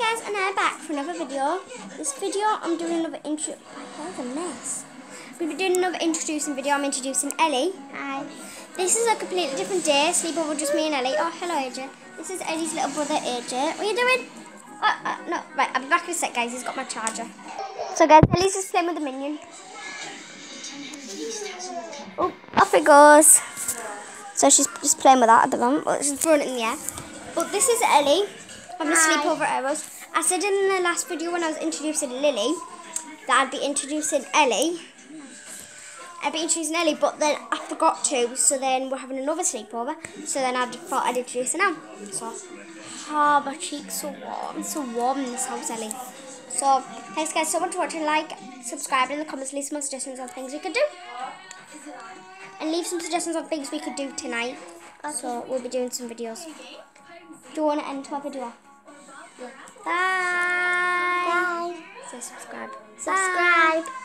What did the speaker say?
guys and I'm back for another video. This video I'm doing another intro That's a mess. We'll be doing another introducing video. I'm introducing Ellie. Hi. This is a completely different day, sleepover just me and Ellie. Oh hello AJ. This is Ellie's little brother AJ. What are you doing? Oh, uh, no, right, I'll be back in a sec guys, he's got my charger. So guys, Ellie's just playing with the minion. Oh, off it goes. So she's just playing with that at the moment. Well, she's throwing it in the air. But this is Ellie. I'm going to sleep over arrows. I said in the last video when I was introducing Lily that I'd be introducing Ellie. I'd be introducing Ellie, but then I forgot to. So then we're having another sleepover. So then I thought I'd introduce her now. So, ah, oh, my cheeks so warm. It's so warm in this house, Ellie. So, thanks guys so much for watching. Like, subscribe in the comments, leave some suggestions on things we could do. And leave some suggestions on things we could do tonight. Okay. So, we'll be doing some videos. Do you want to end my video? Subscribe. Subscribe.